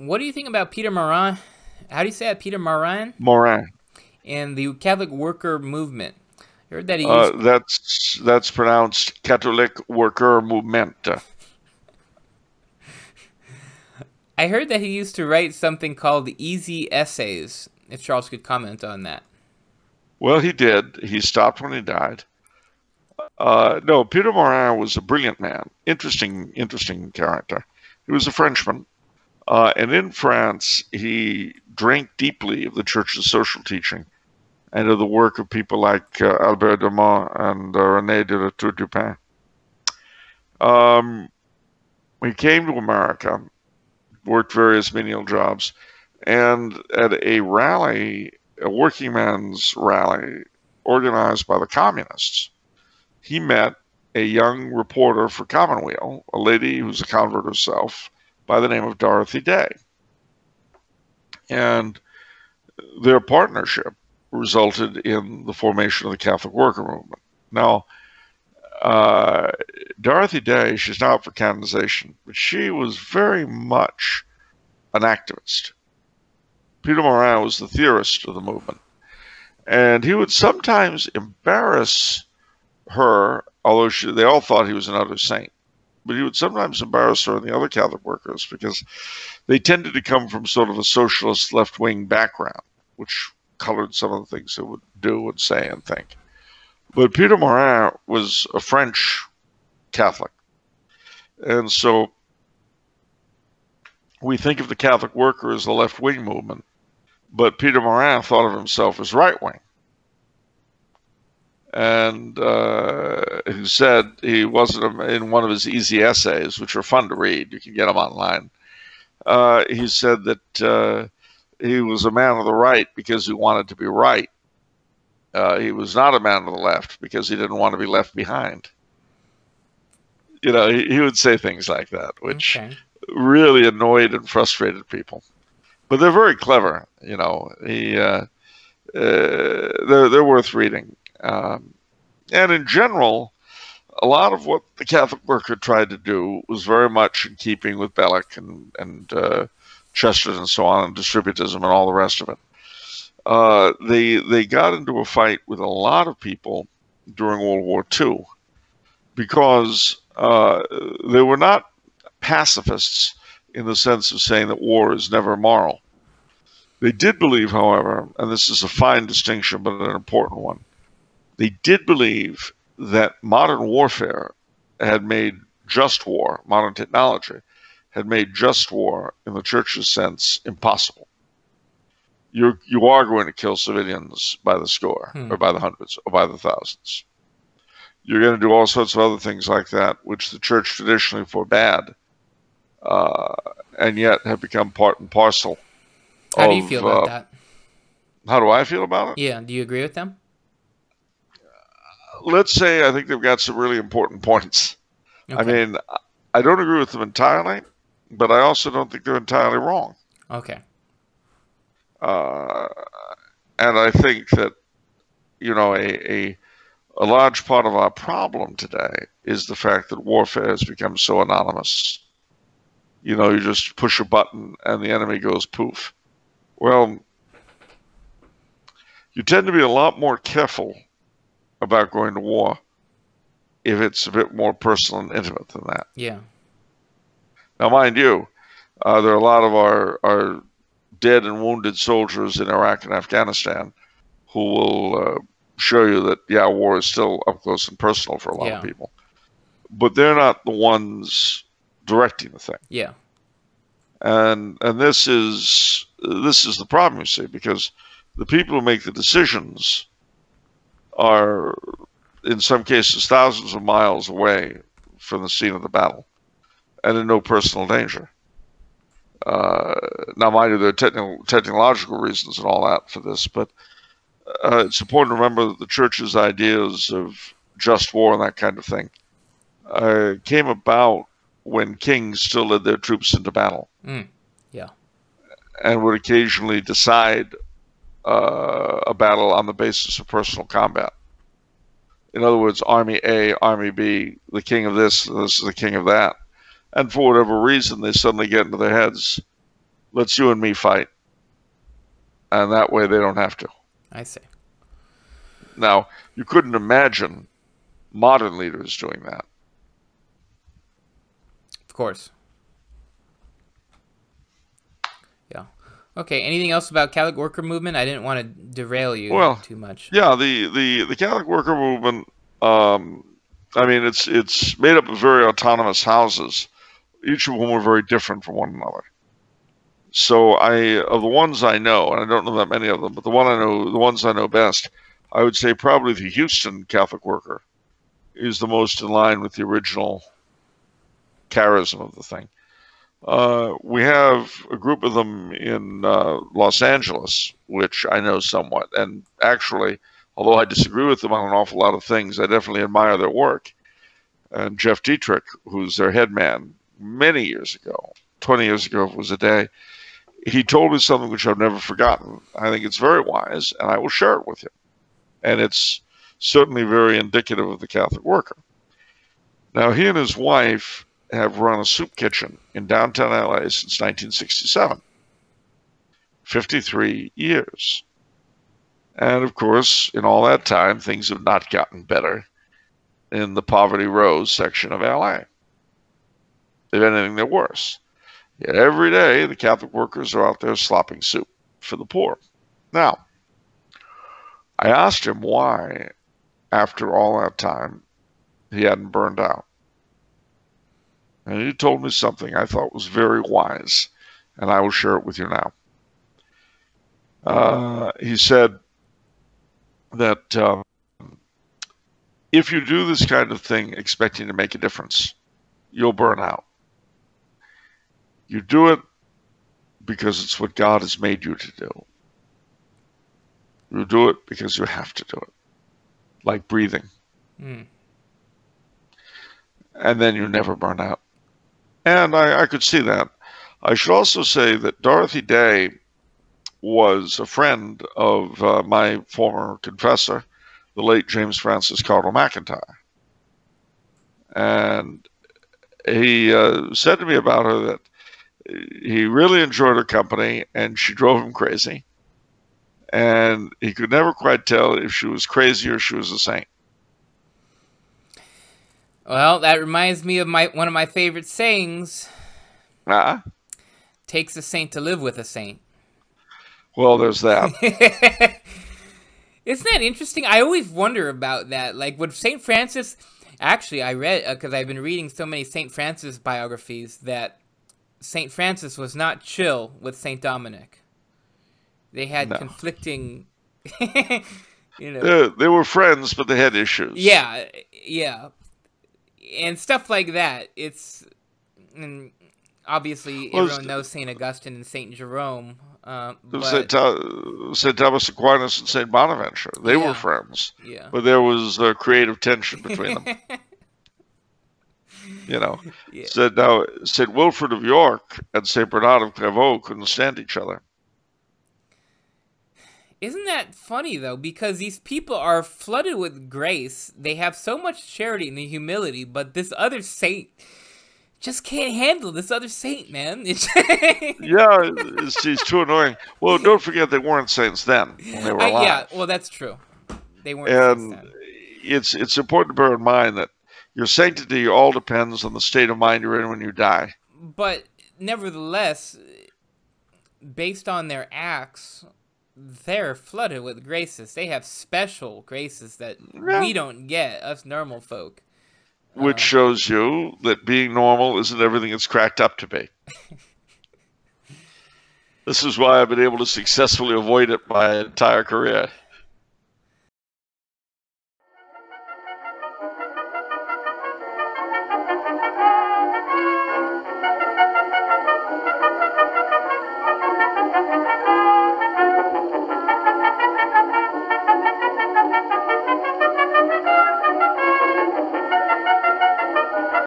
what do you think about Peter Maurin? How do you say that? Peter Maurin? Maurin. And the Catholic worker movement. I heard that he Uh, used, that's that's pronounced Catholic Worker Movement. I heard that he used to write something called easy essays. If Charles could comment on that. Well, he did. He stopped when he died. Uh, no, Peter Maurin was a brilliant man, interesting, interesting character. He was a Frenchman, uh, and in France, he drank deeply of the Church's social teaching and of the work of people like uh, Albert Mont and uh, René de la Tour du Pin. Um, he came to America, worked various menial jobs, and at a rally, a working man's rally organized by the communists, he met a young reporter for Commonweal, a lady who's a convert herself, by the name of Dorothy Day. And their partnership resulted in the formation of the Catholic Worker Movement. Now, uh, Dorothy Day, she's now up for canonization, but she was very much an activist. Peter Maurin was the theorist of the movement. And he would sometimes embarrass her, although she, they all thought he was another saint. But he would sometimes embarrass her and the other Catholic workers because they tended to come from sort of a socialist left wing background, which colored some of the things they would do and say and think. But Peter Maurin was a French Catholic. And so we think of the Catholic worker as the left wing movement, but Peter Maurin thought of himself as right wing. And uh, he said he wasn't in one of his easy essays, which are fun to read. You can get them online. Uh, he said that uh, he was a man of the right because he wanted to be right. Uh, he was not a man of the left because he didn't want to be left behind. You know, he, he would say things like that, which Okay. really annoyed and frustrated people. But they're very clever. You know, he uh, uh, they're they're worth reading. Um, and in general, a lot of what the Catholic worker tried to do was very much in keeping with Belloc and and uh, Chesterton and so on, and distributism and all the rest of it. Uh, they they got into a fight with a lot of people during World War II because uh, they were not pacifists in the sense of saying that war is never moral. They did believe, however, and this is a fine distinction but an important one, they did believe that modern warfare had made just war, modern technology, had made just war, in the church's sense, impossible. You're, you are going to kill civilians by the score, Hmm. or by the hundreds, or by the thousands. You're going to do all sorts of other things like that, which the church traditionally forbade, uh, and yet have become part and parcel. How do you feel about uh, that? How do I feel about it? Yeah. Do you agree with them? Let's say I think they've got some really important points. I mean, I don't agree with them entirely, but I also don't think they're entirely wrong. Okay. Uh, and I think that, you know, a, a, a large part of our problem today is the fact that warfare has become so anonymous. You know, you just push a button and the enemy goes poof. Well, you tend to be a lot more careful about going to war if it's a bit more personal and intimate than that. Yeah. Now, mind you, uh, there are a lot of our, our dead and wounded soldiers in Iraq and Afghanistan who will uh, show you that, yeah, war is still up close and personal for a lot Yeah. of people. But they're not the ones directing the thing. Yeah. And and this is this is the problem, you see, because the people who make the decisions are, in some cases, thousands of miles away from the scene of the battle, and in no personal danger. Uh, now, mind you, there are technical, technological reasons and all that for this, but uh, it's important to remember that the church's ideas of just war and that kind of thing uh, came about when kings still led their troops into battle Mm. Yeah. and would occasionally decide uh, a battle on the basis of personal combat. In other words, Army A, Army B, the king of this, this is the king of that. And for whatever reason, they suddenly get into their heads let's you and me fight. And that way they don't have to. I see. Now, you couldn't imagine modern leaders doing that. Of course. Yeah. Okay. Anything else about Catholic worker movement? I didn't want to derail you Well, too much. Yeah, the, the, the Catholic worker movement, um, I mean, it's, it's made up of very autonomous houses. Each of them were very different from one another. So I, of the ones I know, and I don't know that many of them, but the one I know, the ones I know best, I would say probably the Houston Catholic worker is the most in line with the original charism of the thing. Uh, we have a group of them in uh, Los Angeles, which I know somewhat. And actually, although I disagree with them on an awful lot of things, I definitely admire their work. And Jeff Dietrich, who's their head man many years ago, 20 years ago, if it was a day, he told me something which I've never forgotten. I think it's very wise, and I will share it with you. And it's certainly very indicative of the Catholic worker. Now, he and his wife have run a soup kitchen in downtown LA since 1967. 53 years. And of course, in all that time, things have not gotten better in the Poverty Row section of LA. If anything, they're worse. Yet every day, the Catholic workers are out there slopping soup for the poor. Now, I asked him why, after all that time, he hadn't burned out. And he told me something I thought was very wise, and I will share it with you now. Uh, he said that um, if you do this kind of thing expecting to make a difference, you'll burn out. You do it because it's what God has made you to do. You do it because you have to do it, like breathing. Mm. And then you never burn out. And I, I could see that. I should also say that Dorothy Day was a friend of uh, my former confessor, the late James Francis Cardinal McIntyre. And he uh, said to me about her that he really enjoyed her company and she drove him crazy. And he could never quite tell if she was crazy or she was a saint. Well, that reminds me of my one of my favorite sayings. Ah, Takes a saint to live with a saint. well, there's that. Isn't that interesting? I always wonder about that. Like, would St. Francis. Actually, I read, because I've been reading so many St. Francis biographies, that St. Francis was not chill with St. Dominic. They had No. conflicting. you know. they, they were friends, but they had issues. Yeah, yeah. And stuff like that. It's. And obviously, Well, everyone knows St. Augustine and St. Jerome. Uh, but, Tho- St. Thomas Aquinas and St. Bonaventure. They Yeah. were friends, yeah. but there was uh, creative tension between them. You know, Yeah. said now St. Wilfrid of York and St. Bernard of Clairvaux couldn't stand each other. Isn't that funny though? Because these people are flooded with grace. They have so much charity and humility, but this other saint just can't handle this other saint, man. Yeah, it's, it's too annoying. Well, don't forget they weren't saints then when they were alive. yeah, well, that's true. They weren't. saints and then. it's it's important to bear in mind that your sanctity all depends on the state of mind you're in when you die. but nevertheless, based on their acts, they're flooded with graces. They have special graces that Yeah. we don't get, us normal folk. Which Uh, shows you that being normal isn't everything it's cracked up to be. this is why I've been able to successfully avoid it my entire career.